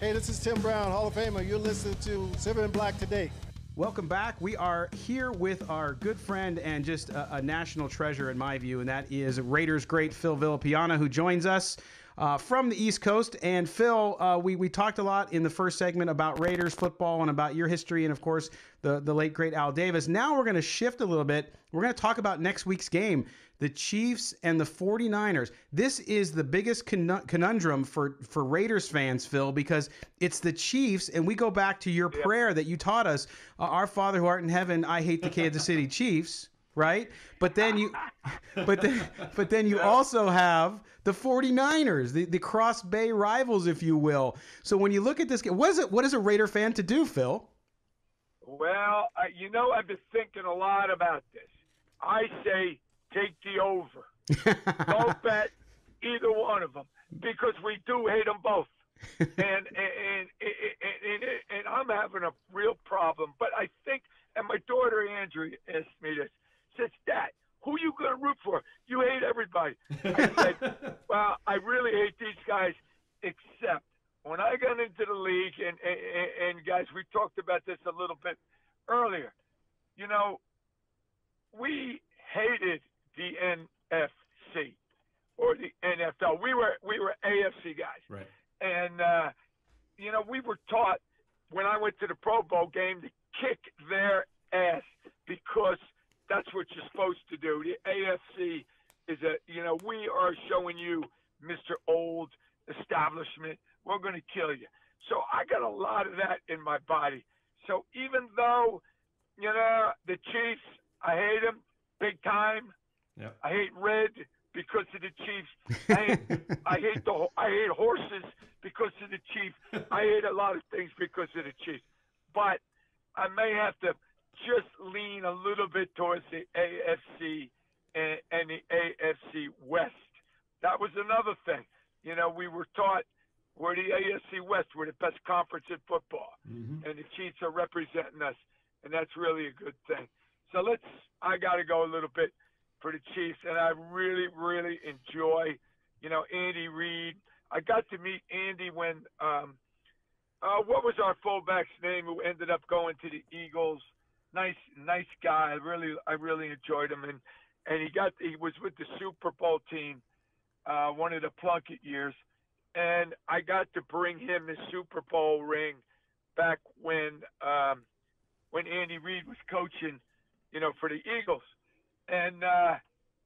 Hey, this is Tim Brown, Hall of Famer. You're listening to Silver and Black today. Welcome back. We are here with our good friend and just a, a, national treasure, in my view, and that is Raiders great Phil Villapiano, who joins us uh, from the East Coast. And Phil, uh, we, we talked a lot in the first segment about Raiders football and about your history, and of course, the, the late, great Al Davis. Now we're going to shift a little bit. We're going to talk about next week's game the Chiefs and the 49ers. This is the biggest conundrum for, for Raiders fans, Phil, because it's the Chiefs, and we go back to your prayer that you taught us uh, Our Father who art in heaven, I hate the Kansas City Chiefs. Right, but then you, but then, but then you also have the 49ers, the, the Cross Bay rivals, if you will. So when you look at this game, what is it? What is a Raider fan to do, Phil? Well, uh, you know, I've been thinking a lot about this. I say take the over. Don't bet either one of them because we do hate them both. and, and, and, and, and, I'm having a real problem. But I think, and my daughter Andrea asked me this, says, Dad, who are you going to root for? You hate everybody. I said, well, I really hate these guys, except when I got into the league, and, and, and guys, we talked about this a little bit earlier. You know, we hated the NFC or the NFL. We were we were AFC guys, right? And uh, you know, we were taught when I went to the Pro Bowl game to kick their ass because that's what you're supposed to do. The AFC is a you know we are showing you Mr. Old Establishment. We're going to kill you. So I got a lot of that in my body. So even though you know the Chiefs, I hate them big time. Yep. I hate red because of the Chiefs. I hate, I hate the I hate horses because of the Chiefs. I hate a lot of things because of the Chiefs. But I may have to just lean a little bit towards the AFC and, and the AFC West. That was another thing. You know, we were taught we're the AFC West. We're the best conference in football, mm-hmm. and the Chiefs are representing us, and that's really a good thing. So let's. I got to go a little bit for the Chiefs, and I really, really enjoy, you know, Andy Reid. I got to meet Andy when, um, uh, what was our fullback's name who ended up going to the Eagles? Nice, nice guy. I really, I really enjoyed him, and and he got, he was with the Super Bowl team, uh, one of the Plunkett years, and I got to bring him the Super Bowl ring back when, um, when Andy Reid was coaching, you know, for the Eagles and uh,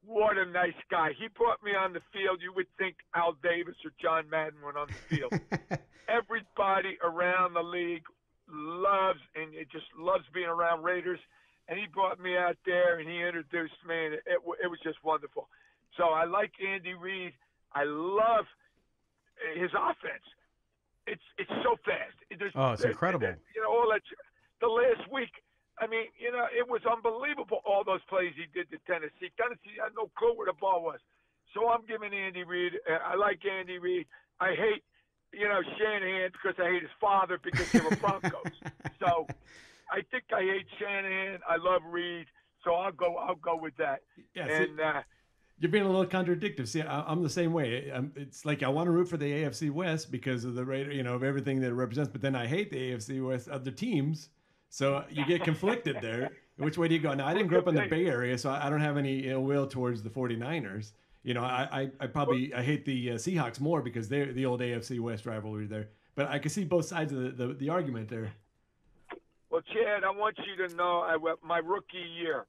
what a nice guy. He brought me on the field. You would think Al Davis or John Madden went on the field. Everybody around the league loves and it just loves being around Raiders. And he brought me out there and he introduced me, and it, it, it was just wonderful. So I like Andy Reid. I love his offense. It's it's so fast. There's, oh, it's incredible. You know, all that. The last week, I mean, you know, it was unbelievable all those plays he did to Tennessee. Tennessee had no clue where the ball was. So I'm giving Andy Reid. I like Andy Reid. I hate, you know, Shanahan because I hate his father because they were Broncos. so I think I hate Shanahan. I love Reid. So I'll go. I'll go with that. Yeah, and see, uh, you're being a little contradictory. See, I, am the same way. I'm, it's like I want to root for the AFC West because of the Raider, you know, of everything that it represents. But then I hate the AFC West other teams so you get conflicted there. Which way do you go? Now, I didn't grow up in the Bay Area, so I don't have any ill will towards the 49ers. You know, I, I, I probably I hate the uh, Seahawks more because they're the old AFC West rivalry there. But I can see both sides of the, the, the argument there. Well, Chaz, I want you to know I my rookie year,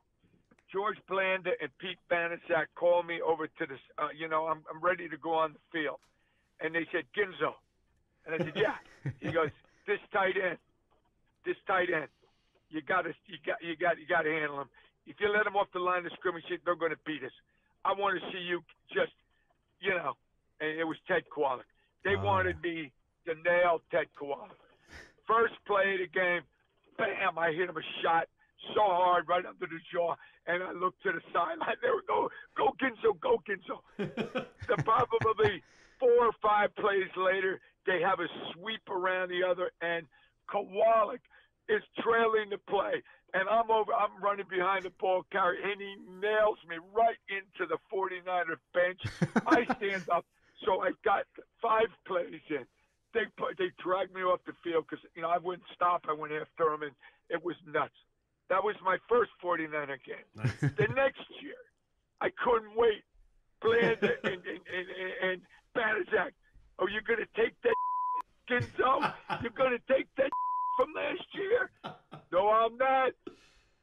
George Blanda and Pete Banaszak called me over to the, uh, you know, I'm, I'm ready to go on the field. And they said, Ginzo. And I said, yeah. he goes, this tight end this tight end. You got to you got you got you got to handle him. If you let him off the line of scrimmage, they're going to beat us. I want to see you just, you know, and it was Ted Kwalick. They oh. wanted me to nail Ted Kwalick. First play of the game, bam! I hit him a shot so hard right under the jaw, and I looked to the sideline. There we go, go Ginzo, go Ginzo. the probably four or five plays later, they have a sweep around the other and Kwalick is trailing the play, and I'm over. I'm running behind the ball carrier, and he nails me right into the 49er bench. I stand up, so I got five plays in. they put, they dragged me off the field because you know I wouldn't stop. I went after them, and it was nuts. That was my first 49er game. Nice. The next year, I couldn't wait. Blanda and, and, and, and, and Banaszak, are oh, you going to take that Ginzo? You're going to take that from last year? No, I'm not.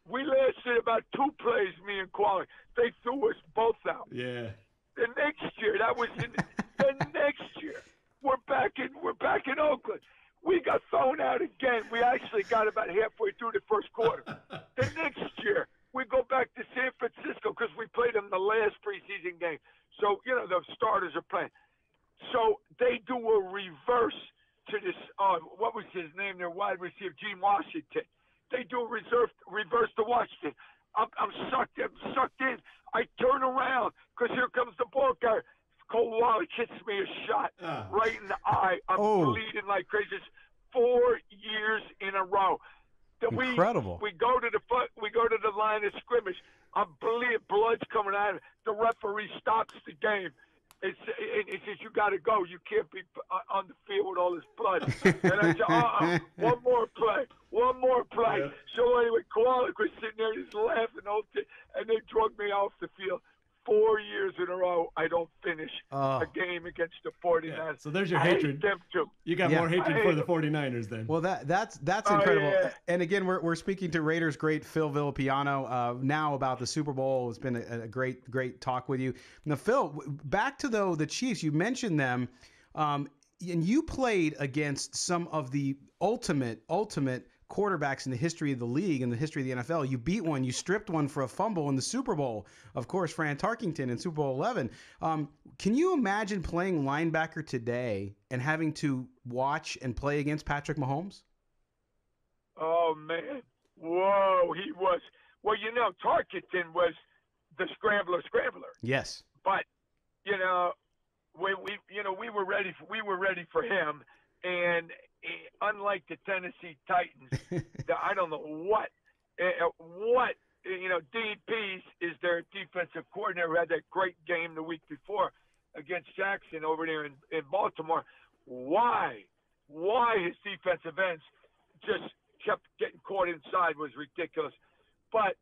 We lasted about two plays, me and Kwalick. They threw us both out. yeah. The next year, that was in the next year. We're back in we're back in Oakland. We got thrown out again. We actually got about halfway through the first quarter. The next year, we go back to San Francisco because we played them the last preseason game. So you know the starters are playing. So they do a reverse to this. Uh, what was his name? Their wide receiver, Gene Washington. They do a reserve reverse to Washington. I'm, I'm sucked. I'm sucked in. I turn around because here comes the ball carrier. Cole Wally hits me a shot Ah. right in the eye. I'm Oh. bleeding like crazy. It's four years in a row. That we, Incredible. We go to the foot. We go to the line of scrimmage. I'm bleeding. Blood's coming out. of it. The referee stops the game. It's, he says, "You got to go. You can't be uh, on the field with all this blood." and I said, "Uh-uh. One more play. One more play." Yeah. So anyway, Kwalick was sitting there just laughing, all and they drug me off the field. Four years in a row, I don't finish Oh. a game against the 49ers. Yeah, so there's your I hate hatred. them too. You got Yeah. more hatred for hate the him. 49ers then. Well, that that's that's Oh, incredible. yeah. And again, we're, we're speaking to Raiders great Phil Villapiano uh, now about the Super Bowl. It's been a, a great great talk with you. Now, Phil, back to though the Chiefs. You mentioned them, um, and you played against some of the ultimate ultimate quarterbacks in the history of the league and the history of the NFL. You beat one, you stripped one for a fumble in the Super Bowl. Of course, Fran Tarkenton in Super Bowl 11. Um, can you imagine playing linebacker today and having to watch and play against Patrick Mahomes? Oh man, whoa, he was. Well, you know, Tarkenton was the scrambler, scrambler. Yes. But you know, we we you know we were ready. For, we were ready for him, and unlike the Tennessee Titans, the, I don't know what uh, what eh, you know. DPS is their defensive coordinator who had that great game the week before against Jackson over there in, in Baltimore. Why? Why his defensive ends just kept getting caught inside was ridiculous. But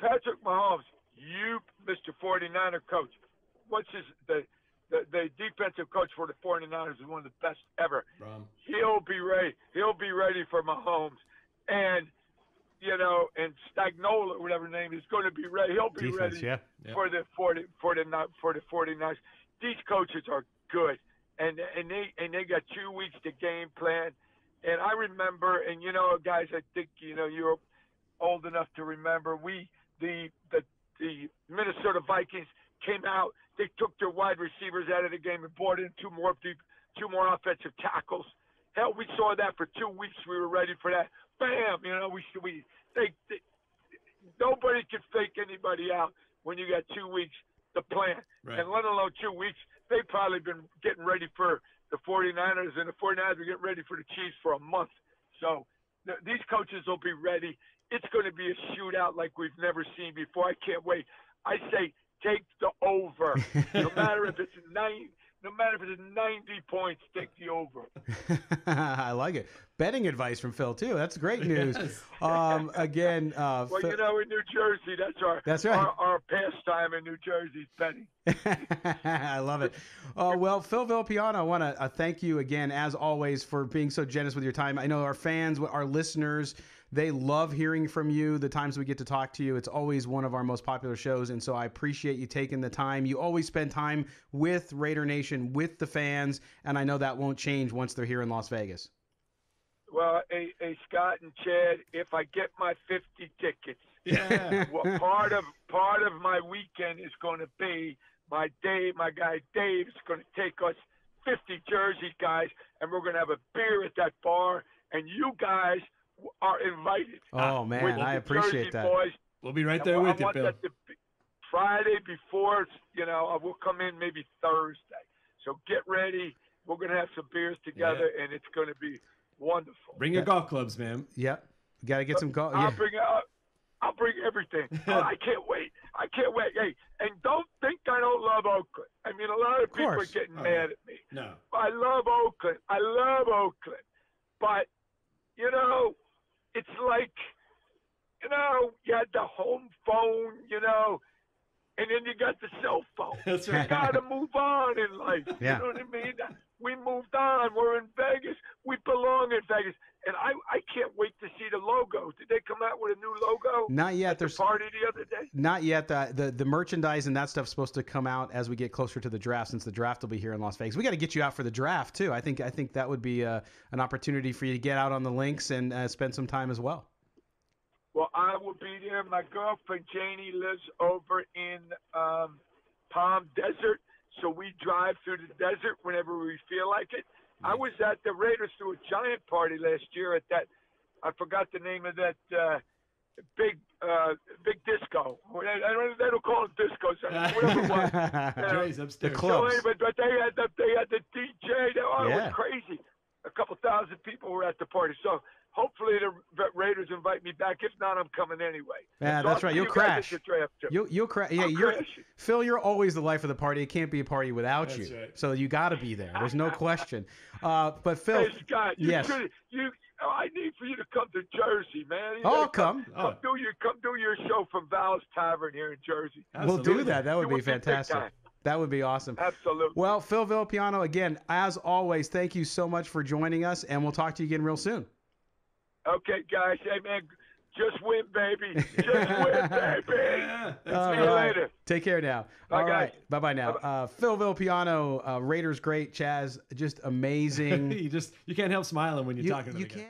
Patrick Mahomes, you, Mr. 49er coach, what's his the the, the defensive coach for the 49ers is one of the best ever Brom. he'll be ready. He'll be ready for Mahomes, and you know, and Stagnola, whatever name is, going to be ready. He'll be Defense, ready yeah. Yeah. for the for the for the for the 49ers. These coaches are good, and and they and they got two weeks to game plan. And I remember, and you know, guys, I think you know you're old enough to remember. We the the the Minnesota Vikings came out. They took their wide receivers out of the game and brought in two more deep, two more offensive tackles. Hell, we saw that for two weeks. We were ready for that. Bam! You know, we we they, they nobody can fake anybody out when you got two weeks to plan, Right. and let alone two weeks. They've probably been getting ready for the 49ers, and the 49ers are getting ready for the Chiefs for a month. So th- these coaches will be ready. It's going to be a shootout like we've never seen before. I can't wait. I say take the over. no matter if it's nine, no matter if it's 90 points, take the over. I like it. Betting advice from Phil too. That's great news. Yes. Um, again, uh, Well, Phil- you know, in New Jersey, that's our That's right. our, our pastime in New Jersey is betting. I love it. Uh, well, Phil Villapiano, I want to uh, thank you again, as always, for being so generous with your time. I know our fans, our listeners, they love hearing from you. The times we get to talk to you, it's always one of our most popular shows. And so I appreciate you taking the time. You always spend time with Raider Nation, with the fans. And I know that won't change once they're here in Las Vegas. Well, hey, hey, Scott and Chaz, if I get my 50 tickets, Yeah. well, part of part of my weekend is going to be my Dave, my guy Dave is going to take us 50 Jersey guys, and we're going to have a beer at that bar, and you guys are invited. Oh, man, I appreciate Jersey that. Boys. We'll be right And there I with you, Bill. be Friday before, you know, uh, I will come in maybe Thursday. So get ready. We're going to have some beers together, and it's going to be wonderful. Bring your golf clubs, man. Yep. Got to get some golf. I'll Yeah. bring out. I'll bring everything. Oh, I can't wait. I can't wait. Hey, and don't think I don't love Oakland. I mean, a lot of people are getting Oh, mad at me. No. I love Oakland. I love Oakland. But, you know, it's like, you know, you had the home phone, you know, and then you got the cell phone. That's You right. gotta move on in life. Yeah. You know what I mean? We moved on. We're in Vegas. We belong in Vegas. And I, I can't wait to see the logo. Did they come out with a new logo? Not yet. At the There's party the other day. not yet. The, the the merchandise and that stuff's supposed to come out as we get closer to the draft, since the draft will be here in Las Vegas. We got to get you out for the draft too. I think I think that would be uh, an opportunity for you to get out on the links and uh, spend some time as well. Well, I will be there. My girlfriend Janie lives over in um, Palm Desert, so we drive through the desert whenever we feel like it. I was at the Raiders threw a giant party last year at that. I forgot the name of that uh, big uh, big disco. I don't, they don't call it discos. Whatever it was. Jerry's the upstairs. club. So anyway, but they had the they had the DJ. They, oh, it was crazy. A couple thousand people were at the party. So hopefully the Raiders invite me back. If not, I'm coming anyway. Yeah, So that's I'll right. You'll you crash. the draft. You'll you'll cra- yeah, you're crash. Phil. You're always the life of the party. It can't be a party without That's you. right. So you got to be there. There's no question. Uh, but Phil, Hey Scott, you yes. should you. oh, I need for you to come to Jersey, man. You Oh, I'll come. Oh. Come do your come do your show from Val's Tavern here in Jersey. We'll do that. That would You be would be big fantastic. That would be awesome. Absolutely. Well, Phil Villapiano, again, as always, thank you so much for joining us, and we'll talk to you again real soon. Okay, guys. Hey, man, just win, baby. Just win, baby. Yeah, that's See you right. later. Take care now. Bye, All right. guys. Bye bye now. Uh, Phil Villapiano, uh, Raiders great. Chaz, just amazing. you just you can't help smiling when you're you talking to you the guy. can't.